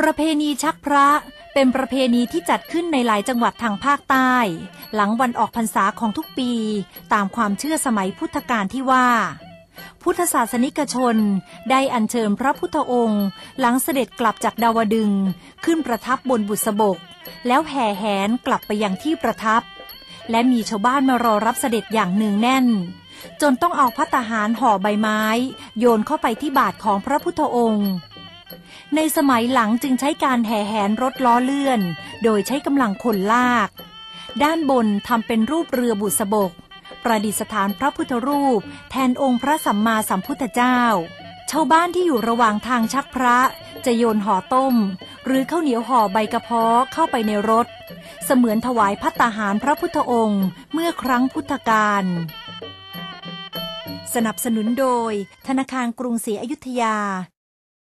ประเพณีชักพระเป็นประเพณีที่จัดขึ้นในหลายจังหวัดทางภาคใต้ หลังวันออกพรรษาของทุกปี ตามความเชื่อสมัยพุทธกาลที่ว่า พุทธศาสนิกชนได้อัญเชิญพระพุทธองค์ หลังเสด็จกลับจากดาวดึง ขึ้นประทับบนบุษบก แล้วแห่แหนกลับไปยังที่ประทับ และมีชาวบ้านมารอรับเสด็จอย่างเนืองแน่น จนต้องเอาพัตตาหารห่อใบไม้ โยนเข้าไปที่บาทของพระพุทธองค์ ในสมัยหลังจึงใช้การแห่แหนรถล้อเลื่อน โดยใช้กำลังคนลาก ด้านบนทำเป็นรูปเรือบุษบก ประดิษฐานพระพุทธรูป แทนองค์พระสัมมาสัมพุทธเจ้า ชาวบ้านที่อยู่ระหว่างทางชักพระ จะโยนห่อต้ม หรือข้าวเหนียวห่อใบกระเพาะเข้าไปในรถ เสมือนถวายพัตตาหารพระพุทธองค์ เมื่อครั้งพุทธกาลสนับสนุนโดย ธนาคารกรุงศรีอยุธยา